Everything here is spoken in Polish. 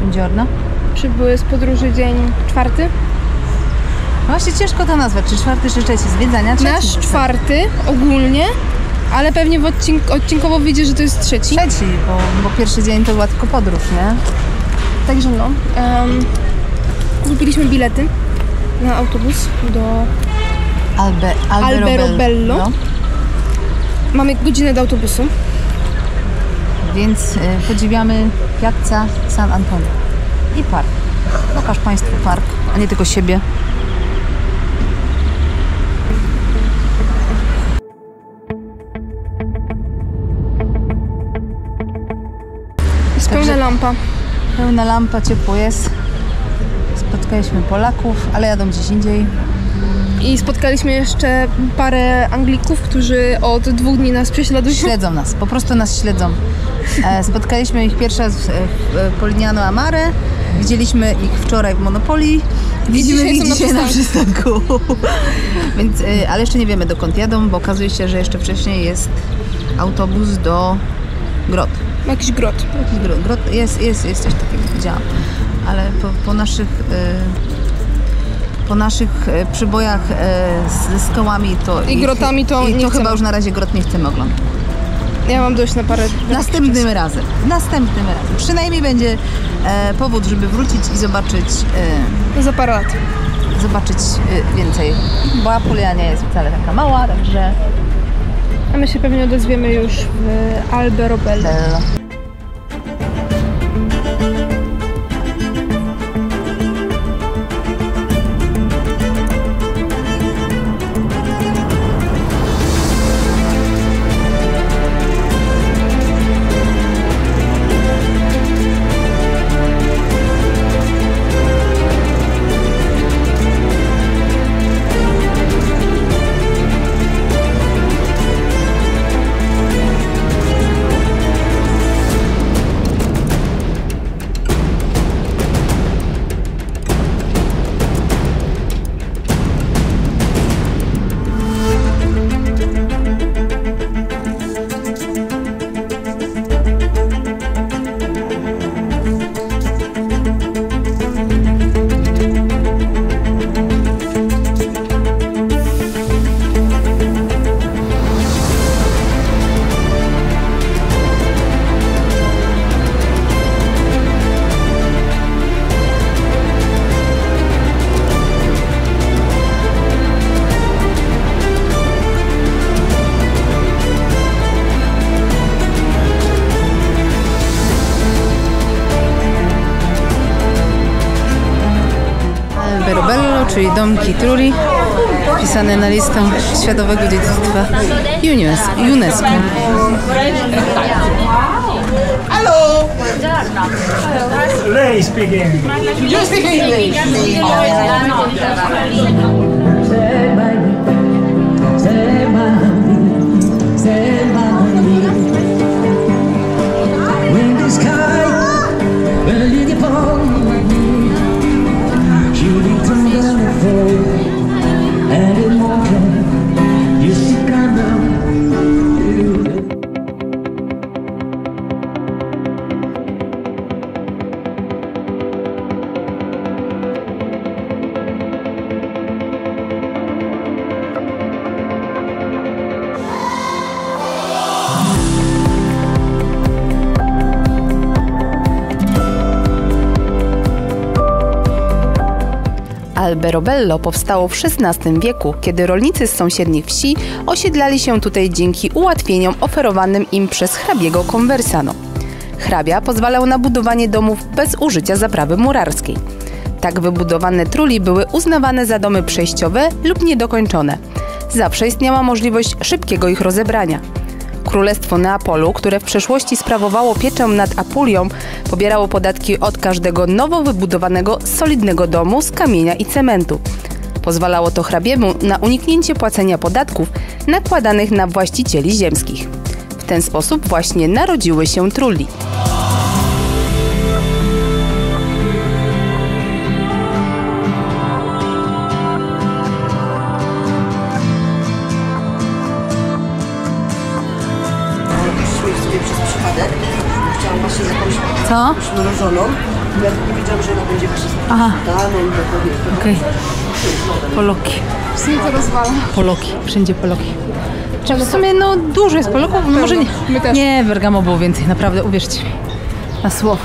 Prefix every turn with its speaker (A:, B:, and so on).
A: Buongiorno.
B: Przybyły z podróży dzień czwarty.
A: Właśnie ciężko to nazwać, czy czwarty, czy trzeci zwiedzania. Trzeci
B: Nasz czwarty ogólnie, ale pewnie w odcink- odcinkowo wyjdzie, że to jest trzeci.
A: Trzeci, bo, bo pierwszy dzień to była tylko podróż, nie?
B: Także no. em, kupiliśmy bilety na autobus do...
A: Albe,
B: Alberobello.
A: No,
B: Mamy godzinę do autobusu.
A: Więc y, podziwiamy Piazza San Antonio i park. Pokaż Państwu park, a nie tylko siebie.
B: Jest
A: Także-
B: pełna lampa.
A: Pełna lampa, ciepło jest. Spotkaliśmy Polaków, ale jadą gdzieś indziej.
B: I spotkaliśmy jeszcze parę Anglików, którzy od dwóch dni nas prześladują.
A: Śledzą nas, po prostu nas śledzą. E, Spotkaliśmy ich pierwszy raz w, Polignano Amare, widzieliśmy ich wczoraj w Monopolii, widzimy ich dzisiaj na przystanku. Więc, e, ale jeszcze nie wiemy dokąd jadą, bo okazuje się, że jeszcze wcześniej jest autobus do Grot.
B: Jakiś grot.
A: Jakiś grot, grot jest, jest, jest coś takiego, widziałam. Ale po, po naszych... E, po naszych e, przybojach e, z, z kołami to
B: I grotami to
A: i
B: nie chcemy.
A: chyba już na razie grot nie chcemy oglądać.
B: Ja mam dość na parę...
A: Następnym razem. Następnym razem. Przynajmniej będzie e, powód, żeby wrócić i zobaczyć,
B: Za parę lat.
A: e, zobaczyć e, więcej. Bo Apulia nie jest wcale taka mała, także
B: A my się pewnie odezwiemy już w Alberobello.
A: bello. Czyli domki Truli, wpisane na listę Światowego Dziedzictwa UNESCO. UNESCO.
C: Lei speak English.
D: Alberobello powstało w XVI wieku, kiedy rolnicy z sąsiednich wsi osiedlali się tutaj dzięki ułatwieniom oferowanym im przez hrabiego Conversano. Hrabia pozwalał na budowanie domów bez użycia zaprawy murarskiej. Tak wybudowane truli były uznawane za domy przejściowe lub niedokończone. Zawsze istniała możliwość szybkiego ich rozebrania. Królestwo Neapolu, które w przeszłości sprawowało pieczę nad Apulią, pobierało podatki od każdego nowo wybudowanego, solidnego domu z kamienia i cementu. Pozwalało to hrabiemu na uniknięcie płacenia podatków nakładanych na właścicieli ziemskich. W ten sposób właśnie narodziły się trulli.
A: Co?
E: Już mrożoną. Ja nie wiedziałam, że ona będzie właśnie
A: aha,
E: daną i tak powiem.
A: okej. Poloki,
B: Psy to rozwala.
A: Poloki, wszędzie Poloki. Czy w sumie no dużo jest Polaków, no może nie.
B: My też.
A: Nie, w Bergamo było więcej, naprawdę, uwierzcie mi. Na słowo.